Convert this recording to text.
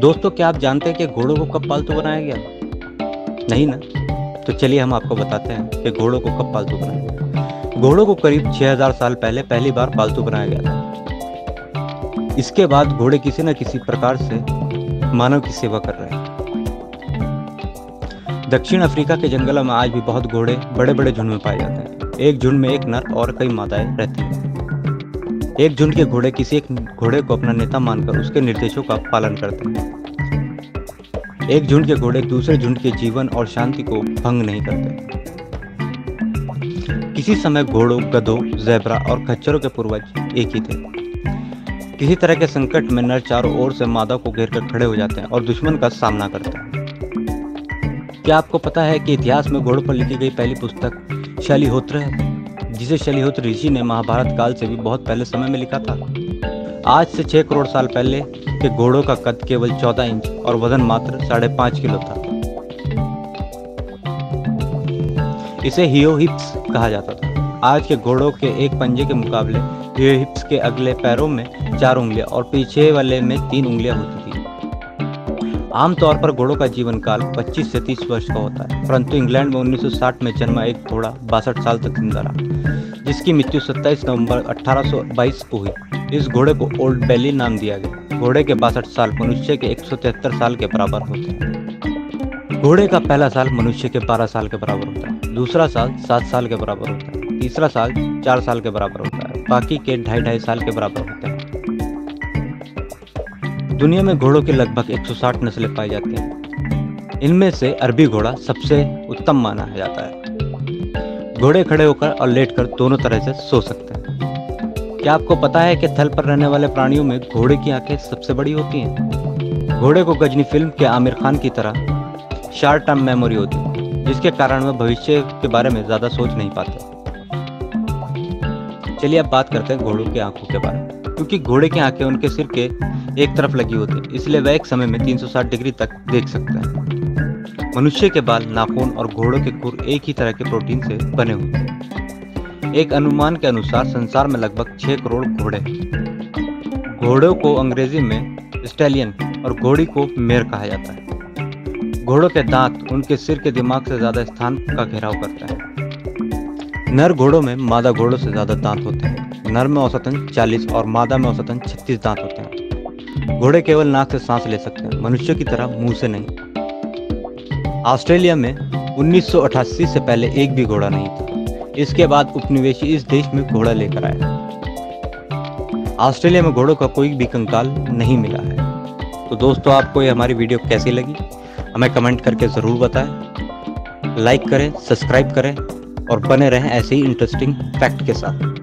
दोस्तों, क्या आप जानते हैं कि घोड़ों को कब पालतू बनाया गया? नहीं ना? तो चलिए हम आपको बताते हैं कि घोड़ों को कब पालतू बनाया गया। घोड़ों को करीब 6000 साल पहले पहली बार पालतू बनाया गया था। इसके बाद घोड़े किसी न किसी प्रकार से मानव की सेवा कर रहे हैं। दक्षिण अफ्रीका के जंगलों में आज भी बहुत घोड़े बड़े बड़े झुंड में पाए जाते हैं। एक झुंड में एक नर और कई मादाएँ रहती हैं। एक झुंड के घोड़े किसी एक घोड़े को अपना नेता मानकर उसके निर्देशों का पालन करते हैं। एक झुंड के घोड़े दूसरे झुंड के जीवन और शांति को भंग नहीं करते। किसी समय घोड़ों, गधों, जैबरा और खच्चरों के पूर्वज एक ही थे। किसी तरह के संकट में नर चारों ओर से मादा को घेर कर खड़े हो जाते हैं और दुश्मन का सामना करते हैं। क्या आपको पता है कि इतिहास में घोड़ों पर लिखी गई पहली पुस्तक शैलीहोत्र है? जिसे शैलीहोत्र ऋषि ने महाभारत काल से भी बहुत पहले समय में लिखा था। आज से छह करोड़ साल पहले के घोड़ों का कद केवल चौदह इंच और वज़न मात्र साढ़े पाँच किलो था। इसे हियोहिप्स कहा जाता था। आज के घोड़ों के एक पंजे के मुकाबले हियोहिप्स के अगले पैरों में चार उंगलियाँ और पीछे वाले में तीन उंगलियाँ होती थी। आमतौर पर घोड़ों का जीवन काल 25 से 30 वर्ष का होता है, परंतु इंग्लैंड में 1960 में जन्मा एक घोड़ा बासठ साल तक ज़िंदा रहा, जिसकी मृत्यु 27 नवंबर 1822 को हुई। इस घोड़े को ओल्ड बेली नाम दिया गया। घोड़े के बासठ साल मनुष्य के एक सौ तिहत्तर साल के बराबर होते हैं। घोड़े का पहला साल मनुष्य के 12 साल के बराबर होता है। दूसरा साल सात साल के बराबर होता है। तीसरा साल चार साल के बराबर होता है। बाकी के ढाई ढाई साल के बराबर होते हैं। दुनिया में घोड़ों के लगभग 160 नस्लें पाई जाती हैं। इनमें से अरबी घोड़ा सबसे उत्तम माना जाता है। घोड़े खड़े होकर और लेटकर दोनों तरह से सो सकते हैं। क्या आपको पता है कि थल पर रहने वाले प्राणियों में घोड़े की आँखें सबसे बड़ी होती हैं? घोड़े को गजनी फ़िल्म के आमिर खान की तरह शार्ट टर्म मेमोरी होती है, जिसके कारण वह भविष्य के बारे में ज़्यादा सोच नहीं पाते। चलिए अब बात करते हैं घोड़ों की आँखों के बारे में। क्योंकि घोड़े की आँखें उनके सिर के एक तरफ़ लगी होती है, इसलिए वह एक समय में 360 डिग्री तक देख सकते हैं। मनुष्य के बाल, नाखून और घोड़ों के खुर एक ही तरह के प्रोटीन से बने होते हैं। एक अनुमान के अनुसार संसार में लगभग 6 करोड़ घोड़े घोड़ों को अंग्रेज़ी में स्टैलियन और घोड़ी को मेयर कहा जाता है। घोड़ों के दांत उनके सिर के दिमाग से ज़्यादा स्थान का घेराव करते हैं। नर घोड़ों में मादा घोड़ों से ज़्यादा दांत होते हैं। नर में औसतन 40 और मादा में औसतन 36 दांत होते हैं। घोड़े केवल नाक से सांस ले सकते हैं, मनुष्य की तरह मुँह से नहीं। ऑस्ट्रेलिया में 1988 से पहले एक भी घोड़ा नहीं था। इसके बाद उपनिवेशी इस देश में घोड़ा लेकर आए। ऑस्ट्रेलिया में घोड़ों का कोई भी कंकाल नहीं मिला है। तो दोस्तों, आपको ये हमारी वीडियो कैसी लगी? हमें कमेंट करके ज़रूर बताएँ। लाइक करें, सब्सक्राइब करें और बने रहें ऐसे ही इंटरेस्टिंग फैक्ट के साथ।